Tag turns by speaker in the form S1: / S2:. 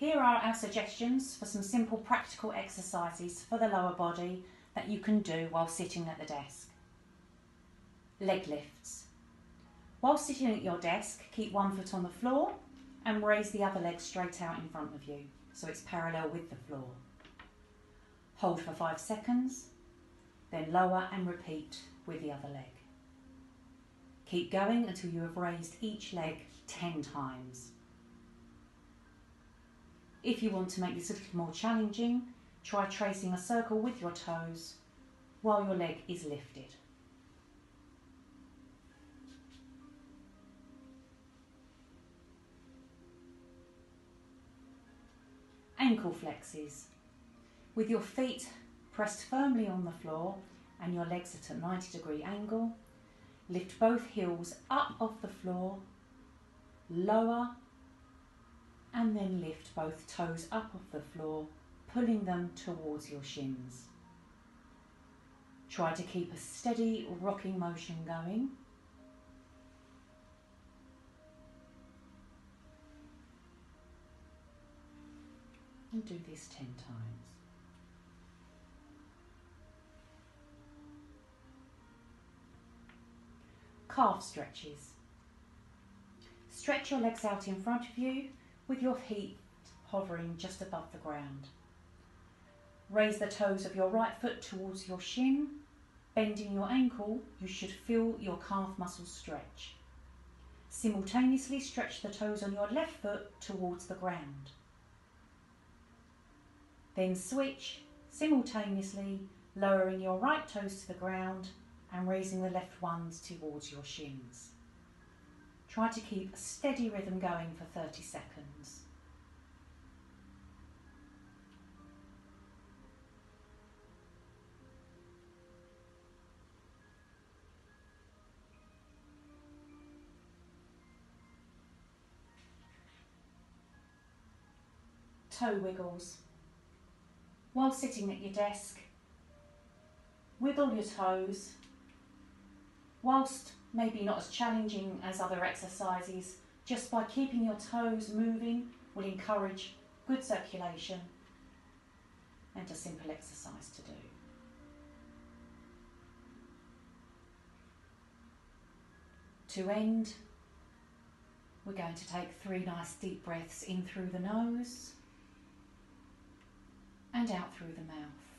S1: Here are our suggestions for some simple practical exercises for the lower body that you can do while sitting at the desk. Leg lifts. While sitting at your desk, keep one foot on the floor and raise the other leg straight out in front of you so it's parallel with the floor. Hold for five seconds, then lower and repeat with the other leg. Keep going until you have raised each leg 10 times. If you want to make this a little more challenging, try tracing a circle with your toes while your leg is lifted. Ankle flexes. With your feet pressed firmly on the floor and your legs at a 90 degree angle, lift both heels up off the floor, lower and then lift both toes up off the floor, pulling them towards your shins. Try to keep a steady rocking motion going. And do this 10 times. Calf stretches. Stretch your legs out in front of you with your feet hovering just above the ground. Raise the toes of your right foot towards your shin. Bending your ankle, you should feel your calf muscles stretch. Simultaneously stretch the toes on your left foot towards the ground. Then switch simultaneously, lowering your right toes to the ground and raising the left ones towards your shins. Try to keep a steady rhythm going for 30 seconds. Toe wiggles. While sitting at your desk, wiggle your toes whilst maybe not as challenging as other exercises, just by keeping your toes moving will encourage good circulation and a simple exercise to do. To end, we're going to take three nice deep breaths in through the nose and out through the mouth.